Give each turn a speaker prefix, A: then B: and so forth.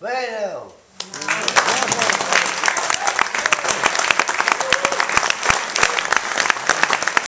A: Vai não.